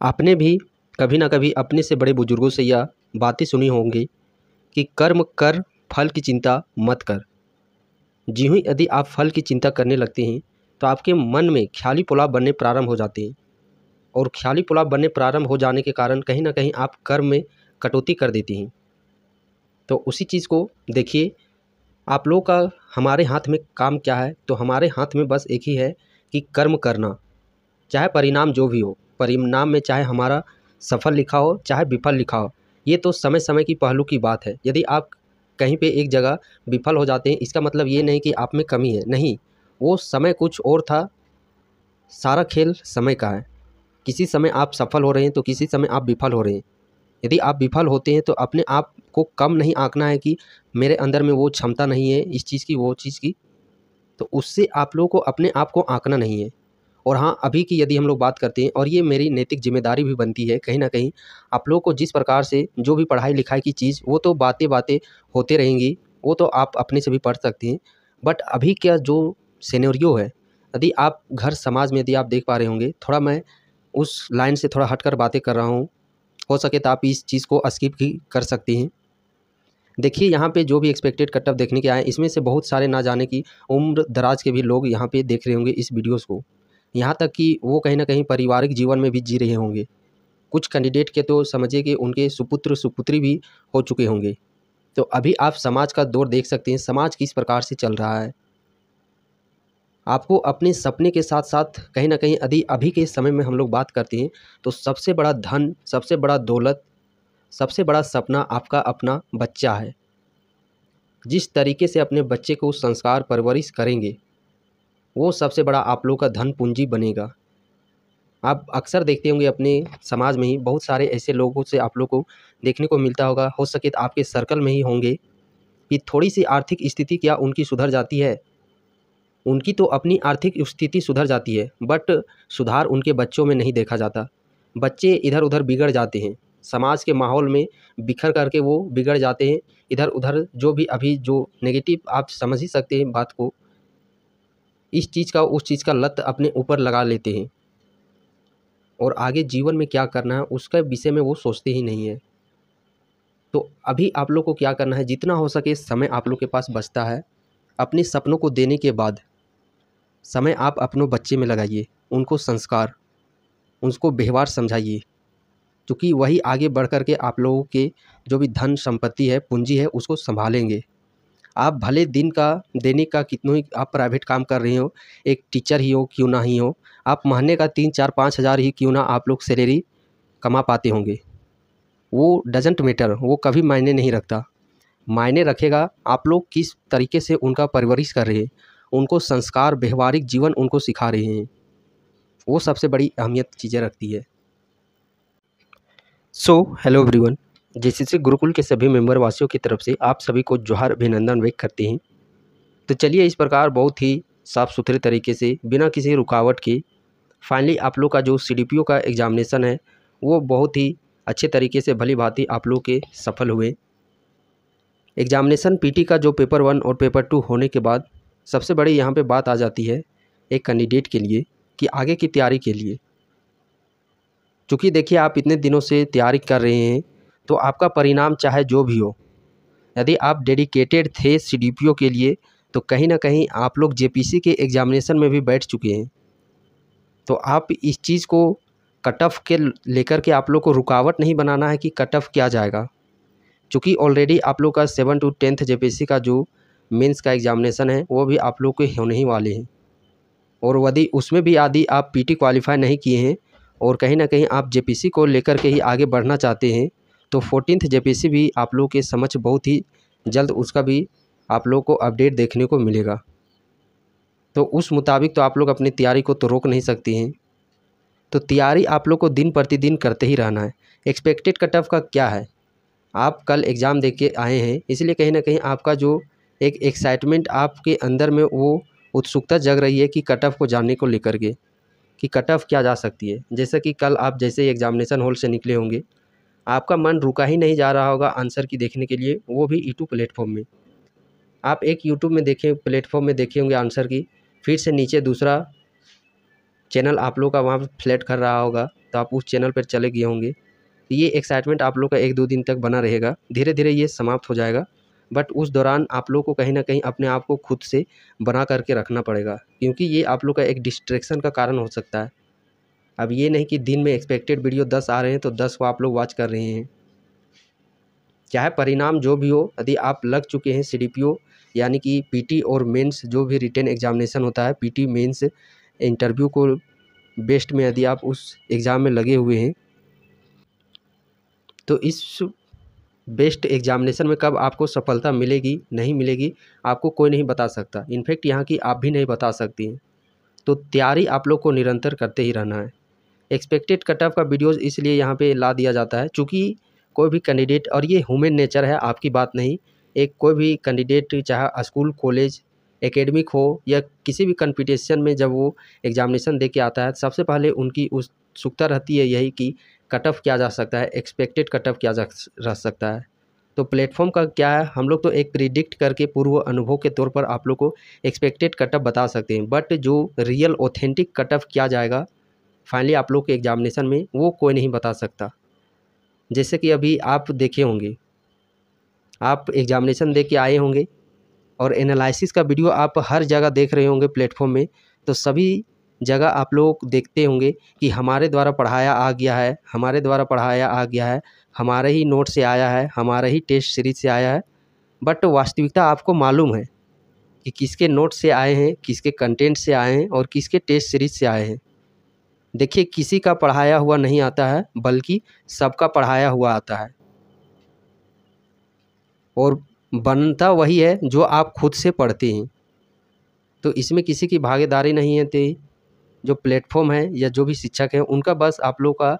आपने भी कभी ना कभी अपने से बड़े बुज़ुर्गों से यह बातें सुनी होंगी कि कर्म कर, फल की चिंता मत कर। जी ही यदि आप फल की चिंता करने लगते हैं तो आपके मन में ख्याली पुलाव बनने प्रारंभ हो जाते हैं। और ख्याली पुलाव बनने प्रारंभ हो जाने के कारण कहीं ना कहीं आप कर्म में कटौती कर देती हैं। तो उसी चीज़ को देखिए, आप लोगों का, हमारे हाथ में काम क्या है? तो हमारे हाथ में बस एक ही है कि कर्म करना, चाहे परिणाम जो भी हो। परिणाम में चाहे हमारा सफल लिखा हो चाहे विफल लिखा हो ये तो समय समय की पहलू की बात है। यदि आप कहीं पे एक जगह विफल हो जाते हैं, इसका मतलब ये नहीं कि आप में कमी है। नहीं, वो समय कुछ और था। सारा खेल समय का है। किसी समय आप सफल हो रहे हैं तो किसी समय आप विफल हो रहे हैं। यदि आप विफल होते हैं तो अपने आप को कम नहीं आंकना है कि मेरे अंदर में वो क्षमता नहीं है, इस चीज़ की, वो चीज़ की। तो उससे आप लोगों को अपने आप को आंकना नहीं है। और हाँ अभी की यदि हम लोग बात करते हैं, और ये मेरी नैतिक ज़िम्मेदारी भी बनती है कहीं ना कहीं, आप लोगों को जिस प्रकार से जो भी पढ़ाई लिखाई की चीज़, वो तो बातें बातें होते रहेंगी, वो तो आप अपने से भी पढ़ सकते हैं। बट अभी क्या जो सीनेरियो है, यदि आप घर समाज में यदि आप देख पा रहे होंगे, थोड़ा मैं उस लाइन से थोड़ा हटकर बातें कर रहा हूँ, हो सके तो आप इस चीज़ को स्किप भी कर सकती हैं। देखिए, यहाँ पे जो भी एक्सपेक्टेड कटअप देखने के आए इसमें से बहुत सारे ना जाने की उम्र दराज के भी लोग यहाँ पे देख रहे होंगे इस वीडियोस को। यहाँ तक कि वो कहीं ना कहीं पारिवारिक जीवन में भी जी रहे होंगे। कुछ कैंडिडेट के तो समझिए कि उनके सुपुत्र, सुपुत्री भी हो चुके होंगे। तो अभी आप समाज का दौर देख सकते हैं, समाज किस प्रकार से चल रहा है। आपको अपने सपने के साथ साथ कहीं ना कहीं यदि अभी के समय में हम लोग बात करते हैं तो सबसे बड़ा धन, सबसे बड़ा दौलत, सबसे बड़ा सपना आपका अपना बच्चा है। जिस तरीके से अपने बच्चे को संस्कार परवरिश करेंगे वो सबसे बड़ा आप लोग का धन पूंजी बनेगा। आप अक्सर देखते होंगे अपने समाज में ही बहुत सारे ऐसे लोगों से आप लोग को देखने को मिलता होगा। हो सके तो आपके सर्कल में ही होंगे कि थोड़ी सी आर्थिक स्थिति क्या उनकी सुधर जाती है। उनकी तो अपनी आर्थिक स्थिति सुधर जाती है बट सुधार उनके बच्चों में नहीं देखा जाता। बच्चे इधर उधर बिगड़ जाते हैं। समाज के माहौल में बिखर करके वो बिगड़ जाते हैं। इधर उधर जो भी अभी जो नेगेटिव आप समझ ही सकते हैं बात को। इस चीज़ का, उस चीज़ का लत अपने ऊपर लगा लेते हैं। और आगे जीवन में क्या करना है, उसके विषय में वो सोचते ही नहीं है। तो अभी आप लोग को क्या करना है, जितना हो सके समय आप लोग के पास बचता है। अपने सपनों को देने के बाद समय आप अपनों बच्चे में लगाइए, उनको संस्कार, उनको व्यवहार समझाइए। क्योंकि वही आगे बढ़ कर के आप लोगों के जो भी धन संपत्ति है, पूंजी है, उसको संभालेंगे। आप भले दिन का, देने का कितनों ही आप प्राइवेट काम कर रहे हो, एक टीचर ही हो, क्यों ना ही हो, आप महीने का तीन, चार, पाँच हज़ार ही क्यों ना आप लोग सैलरी कमा पाते होंगे। वो डजेंट मैटर वो कभी मायने नहीं रखता। मायने रखेगा आप लोग किस तरीके से उनका परवरिश कर रहे हैं, उनको संस्कार, व्यवहारिक जीवन उनको सिखा रहे हैं। वो सबसे बड़ी अहमियत चीज़ें रखती है। सो हेलो एवरीवन जैसे गुरुकुल के सभी मेंबर वासियों की तरफ़ से आप सभी को जोहार, अभिनंदन व्यक्त करते हैं। तो चलिए इस प्रकार बहुत ही साफ़ सुथरे तरीके से, बिना किसी रुकावट के फाइनली आप लोग का जो सीडीपीओ का एग्ज़ामिनेशन है, वो बहुत ही अच्छे तरीके से भली भांति आप लोग के सफल हुए। एग्ज़ामिनेशन पीटी का जो पेपर वन और पेपर टू होने के बाद, सबसे बड़ी यहाँ पे बात आ जाती है, एक कैंडिडेट के लिए, कि आगे की तैयारी के लिए। चूँकि देखिए आप इतने दिनों से तैयारी कर रहे हैं तो आपका परिणाम चाहे जो भी हो। यदि आप डेडिकेटेड थे सीडीपीओ के लिए तो कहीं ना कहीं आप लोग जेपीसी के एग्ज़ामिनेशन में भी बैठ चुके हैं। तो आप इस चीज़ को कट ऑफ़ के लेकर के आप लोग को रुकावट नहीं बनाना है कि कट ऑफ़ क्या जाएगा। चूँकि ऑलरेडी आप लोग का सेवन टू टेंथ जेपीसी का जो मेंस का एग्ज़ामिनेशन है, वो भी आप लोग के होने ही वाले हैं। और यदि उसमें भी आदि आप पीटी क्वालिफाई नहीं किए हैं, और कहीं ना कहीं आप जेपीसी को लेकर के ही आगे बढ़ना चाहते हैं तो फोर्टीनथ जे भी आप लोग के समझ बहुत ही जल्द उसका भी आप लोग को अपडेट देखने को मिलेगा। तो उस मुताबिक तो आप लोग अपनी तैयारी को तो रोक नहीं सकती हैं। तो तैयारी आप लोग को दिन प्रतिदिन करते ही रहना है। एक्सपेक्टेड कट ऑफ़ का क्या है? आप कल एग्ज़ाम दे के आए हैं, इसलिए कहीं ना कहीं आपका जो एक एक्साइटमेंट आपके अंदर में वो उत्सुकता जग रही है कि कट ऑफ़ को जानने को लेकर के, कि कट ऑफ़ क्या जा सकती है। जैसे कि कल आप जैसे एग्ज़ामिनेशन हॉल से निकले होंगे आपका मन रुका ही नहीं जा रहा होगा आंसर की देखने के लिए, वो भी यूट्यूब प्लेटफॉर्म में। आप एक यूट्यूब में देखें प्लेटफॉर्म में देखे होंगे आंसर की, फिर से नीचे दूसरा चैनल आप लोग का वहाँ फ्लैट कर रहा होगा तो आप उस चैनल पर चले गए होंगे। तो ये एक्साइटमेंट आप लोग का एक दो दिन तक बना रहेगा धीरे धीरे ये समाप्त हो जाएगा बट उस दौरान आप लोग को कहीं ना कहीं अपने आप को खुद से बना करके रखना पड़ेगा, क्योंकि ये आप लोग का एक डिस्ट्रैक्शन का कारण हो सकता है। अब ये नहीं कि दिन में एक्सपेक्टेड वीडियो दस आ रहे हैं तो दस को आप लोग वॉच कर रहे हैं। चाहे परिणाम जो भी हो, यदि आप लग चुके हैं सीडीपीओ यानी कि पीटी और मेंस जो भी रिटर्न एग्जामिनेशन होता है पीटी मेंस इंटरव्यू को बेस्ट में यदि आप उस एग्ज़ाम में लगे हुए हैं तो इस बेस्ट एग्जामिनेशन में कब आपको सफलता मिलेगी, नहीं मिलेगी, आपको कोई नहीं बता सकता। इनफैक्ट यहाँ की आप भी नहीं बता सकती हैं। तो तैयारी आप लोग को निरंतर करते ही रहना है। एक्सपेक्टेड कट ऑफ़ का वीडियोज़ इसलिए यहाँ पे ला दिया जाता है। चूँकि कोई भी कैंडिडेट और ये ह्यूमन नेचर है, आपकी बात नहीं। एक कोई भी कैंडिडेट चाहे स्कूल कॉलेज एकेडमिक हो, या किसी भी कंपटीशन में जब वो एग्जामिनेशन दे के आता है, सबसे पहले उनकी उत्सुकता रहती है यही कि कट ऑफ़ किया जा सकता है एक्सपेक्टेड कट ऑफ़ किया जा रह सकता है। तो प्लेटफॉर्म का क्या है? हम लोग तो एक प्रिडिक्ट करके पूर्व अनुभव के तौर पर आप लोग को एक्सपेक्टेड कट ऑफ़ बता सकते हैं। बट जो रियल ऑथेंटिक कट ऑफ़ किया जाएगा फाइनली आप लोग के एग्जामिनेशन में वो कोई नहीं बता सकता। जैसे कि अभी आप देखे होंगे। आप एग्जामिनेशन दे के आए होंगे और एनालिसिस का वीडियो आप हर जगह देख रहे होंगे प्लेटफॉर्म में तो सभी जगह आप लोग देखते होंगे कि हमारे द्वारा पढ़ाया आ गया है, हमारे द्वारा पढ़ाया आ गया है, हमारे ही नोट से आया है, हमारे ही टेस्ट सीरीज़ से आया है। बट वास्तविकता आपको मालूम है कि किसके नोट से आए हैं, किसके कंटेंट से आए हैं और किसके टेस्ट सीरीज़ से आए हैं। देखिए, किसी का पढ़ाया हुआ नहीं आता है, बल्कि सबका पढ़ाया हुआ आता है। और बनता वही है जो आप खुद से पढ़ते हैं। तो इसमें किसी की भागीदारी नहीं है तो जो प्लेटफॉर्म है या जो भी शिक्षक हैं, उनका बस आप लोग का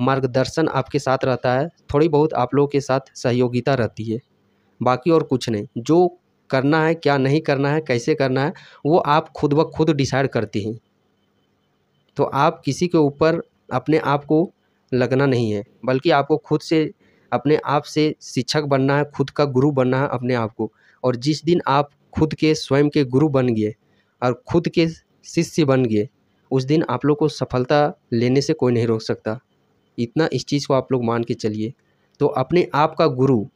मार्गदर्शन आपके साथ रहता है। थोड़ी बहुत आप लोगों के साथ सहयोगिता रहती है। बाकी और कुछ नहीं। जो करना है, क्या नहीं करना है, कैसे करना है, वो आप खुद ब खुद डिसाइड करते हैं। तो आप किसी के ऊपर अपने आप को लगना नहीं है, बल्कि आपको खुद से, अपने आप से शिक्षक बनना है, खुद का गुरु बनना है अपने आप को। और जिस दिन आप खुद के, स्वयं के गुरु बन गए और खुद के शिष्य बन गए, उस दिन आप लोग को सफलता लेने से कोई नहीं रोक सकता। इतना इस चीज़ को आप लोग मान के चलिए। तो अपने आप का गुरु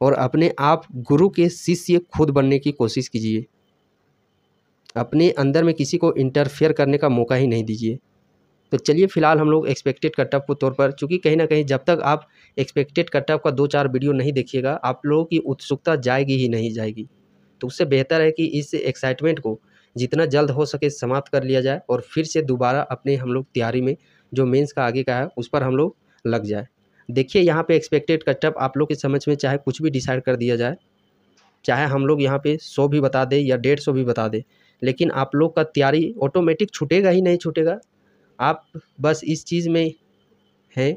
और अपने आप गुरु के शिष्य खुद बनने की कोशिश कीजिए। अपने अंदर में किसी को इंटरफेयर करने का मौका ही नहीं दीजिए। तो चलिए, फ़िलहाल हम लोग एक्सपेक्टेड कटअप के तौर पर, चूँकि कहीं ना कहीं जब तक आप एक्सपेक्टेड कटअप का दो चार वीडियो नहीं देखिएगा, आप लोगों की उत्सुकता जाएगी ही नहीं जाएगी। तो उससे बेहतर है कि इस एक्साइटमेंट को जितना जल्द हो सके समाप्त कर लिया जाए और फिर से दोबारा अपने हम लोग तैयारी में जो मेंस का आगे का है, उस पर हम लोग लग जाए। देखिए, यहाँ पे एक्सपेक्टेड कटअप आप लोग की समझ में चाहे कुछ भी डिसाइड कर दिया जाए, चाहे हम लोग यहाँ पे सौ भी बता दें या डेढ़ सौ भी बता दें लेकिन आप लोग का तैयारी ऑटोमेटिक छूटेगा ही नहीं, छूटेगा। आप बस इस चीज़ में हैं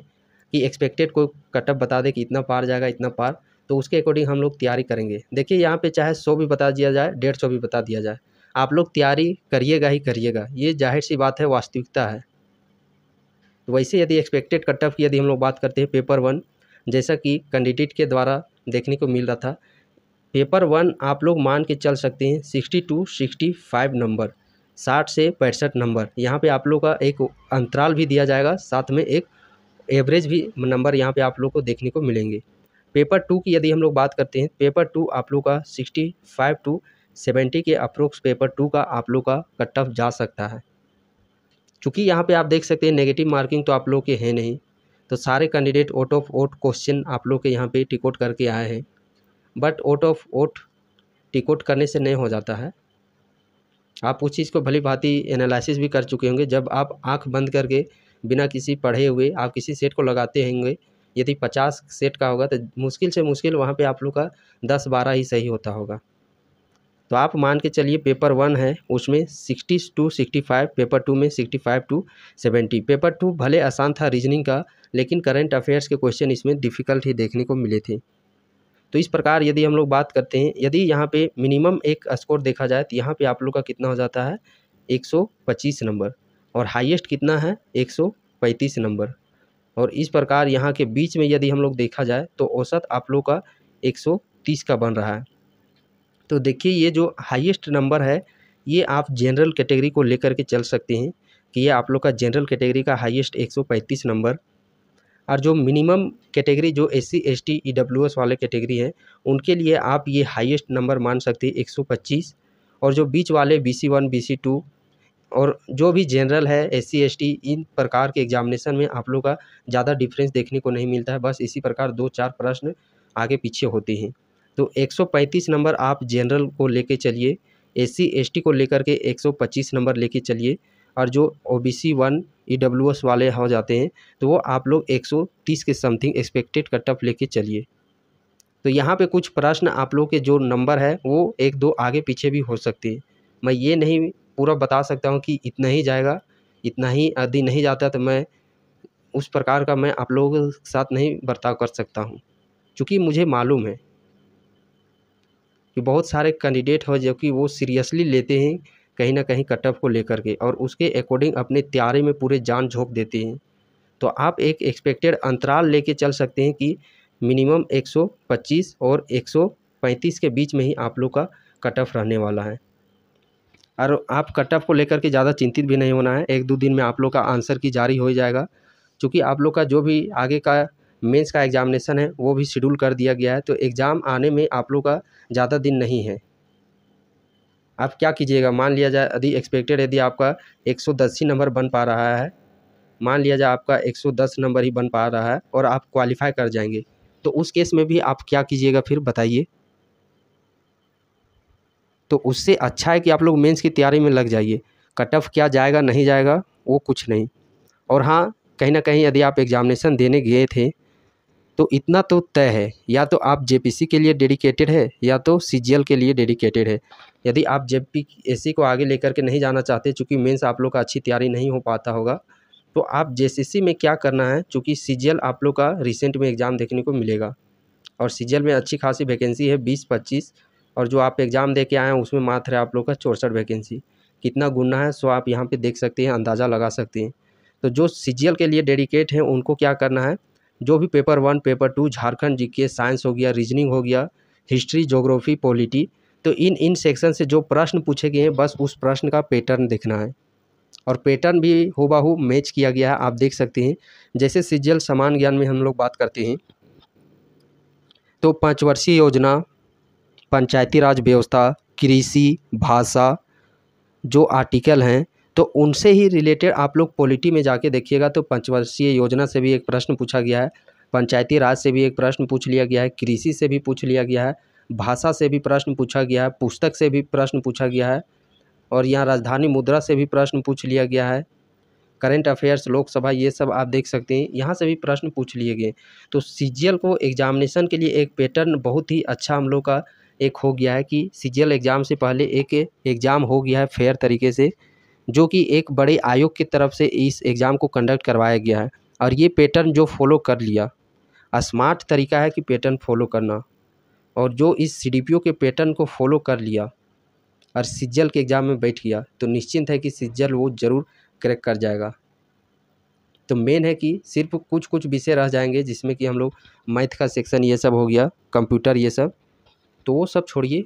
कि एक्सपेक्टेड कोई कटअप बता दे कि इतना पार जाएगा, इतना पार तो उसके अकॉर्डिंग हम लोग तैयारी करेंगे। देखिए, यहाँ पे चाहे सौ भी बता दिया जाए, डेढ़ सौ भी बता दिया जाए। आप लोग तैयारी करिएगा ही करिएगा। ये ज़ाहिर सी बात है, वास्तविकता है। तो वैसे यदि एक्सपेक्टेड कटअप की यदि हम लोग बात करते हैं पेपर वन जैसा कि कैंडिडेट के द्वारा देखने को मिल रहा था पेपर वन आप लोग मान के चल सकते हैं, sixty two, sixty five number, साठ से पैंसठ नंबर। यहाँ पे आप लोग का एक अंतराल भी दिया जाएगा, साथ में एक एवरेज भी नंबर यहाँ पे आप लोग को देखने को मिलेंगे। पेपर टू की यदि हम लोग बात करते हैं, पेपर टू आप लोग का सिक्सटी फाइव टू सेवेंटी के अप्रोक्स पेपर टू का आप लोग का कट ऑफ़ जा सकता है। चूँकि यहाँ पे आप देख सकते हैं नेगेटिव मार्किंग तो आप लोग के हैं नहीं तो सारे candidate out of out question आप लोग के यहाँ पे टिकट करके आए हैं। But out of out tick करने से नहीं हो जाता है। आप उस चीज़ को भली भांति एनालिसिस भी कर चुके होंगे। जब आप आँख बंद करके बिना किसी पढ़े हुए, आप किसी सेट को लगाते होंगे, यदि पचास सेट का होगा तो मुश्किल से मुश्किल वहाँ पे आप लोग का दस बारह ही सही होता होगा। तो आप मान के चलिए पेपर वन है, उसमें sixty two sixty five paper two में sixty five to seventy paper two भले आसान था रीजनिंग का, लेकिन करंट अफेयर्स के क्वेश्चन इसमें डिफ़िकल्ट ही देखने को मिले थे। तो इस प्रकार यदि हम लोग बात करते हैं, यदि यहाँ पे मिनिमम एक स्कोर देखा जाए तो यहाँ पे आप लोग का कितना हो जाता है? 125 नंबर और हाईएस्ट कितना है? 135 नंबर और इस प्रकार यहाँ के बीच में यदि हम लोग देखा जाए तो औसत आप लोग का 130 का बन रहा है। तो देखिए, ये जो हाईएस्ट नंबर है, ये आप जनरल कैटेगरी को लेकर के चल सकते हैं कि ये आप लोग का जनरल कैटेगरी का हाईएस्ट 135 नंबर और जो मिनिमम कैटेगरी जो S C S T E W S वाले कैटेगरी हैं, उनके लिए आप ये हाईएस्ट नंबर मान सकते हैं 125 और जो बीच वाले B C one B C two और जो भी जनरल है एस सी एस टी इन प्रकार के एग्जामिनेशन में आप लोग का ज़्यादा डिफरेंस देखने को नहीं मिलता है। बस इसी प्रकार दो चार प्रश्न आगे पीछे होते हैं। तो 135 नंबर आप जनरल को लेके चलिए एस सी एस टी को लेकर के 125 नंबर लेके चलिए। और जो O B C one E W S वाले हो जाते हैं तो वो आप लोग 130 के समथिंग एक्सपेक्टेड कट ऑफ़ लेके चलिए। तो यहाँ पे कुछ प्रश्न आप लोग के जो नंबर है, वो एक दो आगे पीछे भी हो सकते हैं। मैं ये नहीं पूरा बता सकता हूँ कि इतना ही जाएगा, इतना ही यदि नहीं जाता तो मैं उस प्रकार का मैं आप लोगों के साथ नहीं बर्ताव कर सकता हूँ, क्योंकि मुझे मालूम है कि बहुत सारे कैंडिडेट हो जो कि वो सीरियसली लेते हैं कहीं ना कहीं कट ऑफ़ को लेकर के और उसके अकॉर्डिंग अपने तैयारी में पूरे जान झोंक देते हैं। तो आप एक एक्सपेक्टेड अंतराल लेके चल सकते हैं कि मिनिमम 125 और 135 के बीच में ही आप लोग का कट ऑफ़ रहने वाला है। और आप कट ऑफ़ को लेकर के ज़्यादा चिंतित भी नहीं होना है। एक दो दिन में आप लोग का आंसर की जारी हो जाएगा। क्योंकि आप लोग का जो भी आगे का मेंस का एग्ज़ामिनेशन है, वो भी शेड्यूल कर दिया गया है। तो एग्ज़ाम आने में आप लोग का ज़्यादा दिन नहीं है। आप क्या कीजिएगा? मान लिया जाए, यदि एक्सपेक्टेड यदि आपका एक सौ दस ही नंबर बन पा रहा है, मान लिया जाए आपका एक सौ दस नंबर ही बन पा रहा है और आप क्वालिफाई कर जाएँगे तो उस केस में भी आप क्या कीजिएगा फिर बताइए। तो उससे अच्छा है कि आप लोग मेंस की तैयारी में लग जाइए। कट ऑफ़ क्या जाएगा, नहीं जाएगा, वो कुछ नहीं। और हाँ कहीं ना कहीं यदि आप एग्ज़ामिनेशन देने गए थे तो इतना तो तय है, या तो आप जेपीसी के लिए डेडिकेटेड है, या तो सीजीएल के लिए डेडिकेटेड है। यदि आप जेपी एसी को आगे लेकर के नहीं जाना चाहते, चूँकि मेंस आप लोग का अच्छी तैयारी नहीं हो पाता होगा तो आप जेसीसी में क्या करना है, चूँकि सीजीएल आप लोग का रिसेंट में एग्ज़ाम देखने को मिलेगा। और सीजीएल में अच्छी खासी वैकेंसी है बीस पच्चीस और जो आप एग्ज़ाम दे के आए हैं, उसमें मात्र है आप लोग का चौंसठ वैकेंसी कितना गुना है, सो आप यहाँ पे देख सकते हैं, अंदाज़ा लगा सकते हैं। तो जो सीजीएल के लिए डेडिकेट हैं, उनको क्या करना है जो भी paper one, paper two, Jharkhand G science हो गया, रीजनिंग हो गया, हिस्ट्री जोग्राफ़ी पॉलिटी तो इन इन सेक्शन से जो प्रश्न पूछे गए हैं, बस उस प्रश्न का पैटर्न देखना है। और पैटर्न भी हुबाहू मैच किया गया है, आप देख सकते हैं। जैसे सीजल समान ज्ञान में हम लोग बात करते हैं। तो पाँचवर्षीय योजना, पंचायती राज व्यवस्था, कृषि, भाषा, जो आर्टिकल हैं तो उनसे ही रिलेटेड आप लोग पॉलिटी में जाके देखिएगा तो पंचवर्षीय योजना से भी एक प्रश्न पूछा गया है, पंचायती राज से भी एक प्रश्न पूछ लिया गया है, कृषि से भी पूछ लिया गया है, भाषा से भी प्रश्न पूछा गया है, पुस्तक से भी प्रश्न पूछा गया है और यहाँ राजधानी मुद्रा से भी प्रश्न पूछ लिया गया है, करेंट अफेयर्स, लोकसभा, ये सब आप देख सकते हैं, यहाँ से भी प्रश्न पूछ लिए गए। तो सीजीएल को एग्जामिनेशन के लिए एक पैटर्न बहुत ही अच्छा हम लोग का एक हो गया है कि सीजीएल एग्ज़ाम से पहले एक एग्ज़ाम हो गया है फेयर तरीके से जो कि एक बड़े आयोग की तरफ़ से इस एग्ज़ाम को कंडक्ट करवाया गया है और ये पैटर्न जो फॉलो कर लिया। स्मार्ट तरीका है कि पैटर्न फॉलो करना। और जो इस सीडीपीओ के पैटर्न को फॉलो कर लिया और सिज्जल के एग्ज़ाम में बैठ गया तो निश्चिंत है कि सिज्जल वो ज़रूर क्रैक कर जाएगा। तो मेन है कि सिर्फ़ कुछ कुछ विषय रह जाएँगे, जिसमें कि हम लोग मैथ का सेक्शन ये सब हो गया कंप्यूटर ये सब। तो वो सब छोड़िए।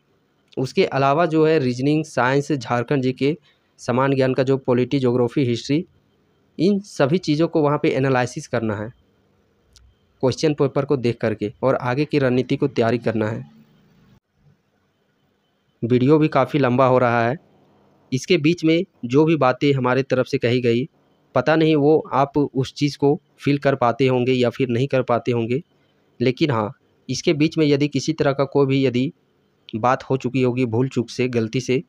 उसके अलावा जो है रीजनिंग साइंस झारखंड जी के समान ज्ञान का जो पॉलिटी जोग्राफ़ी हिस्ट्री, इन सभी चीज़ों को वहाँ पे एनालिसिस करना है। क्वेश्चन पेपर को देख करके और आगे की रणनीति को तैयारी करना है। वीडियो भी काफ़ी लंबा हो रहा है। इसके बीच में जो भी बातें हमारे तरफ़ से कही गई, पता नहीं वो आप उस चीज़ को फील कर पाते होंगे या फिर नहीं कर पाते होंगे। लेकिन हाँ इसके बीच में यदि किसी तरह का कोई भी यदि बात हो चुकी होगी भूल चूक से, गलती से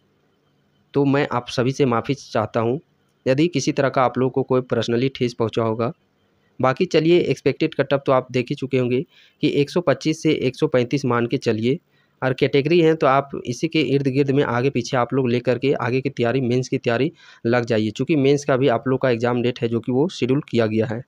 तो मैं आप सभी से माफ़ी चाहता हूँ। यदि किसी तरह का आप लोगों को कोई पर्सनली ठेस पहुँचा होगा। बाकी चलिए एक्सपेक्टेड कटअप तो आप देख ही चुके होंगे कि 125 से 135 मान के चलिए। और कैटेगरी हैं तो आप इसी के इर्द गिर्द में आगे पीछे आप लोग लेकर के आगे की तैयारी मेंस की तैयारी लग जाइए। चूँकि मेंस का भी आप लोग का एग्ज़ाम डेट है जो कि वो शेड्यूल किया गया है।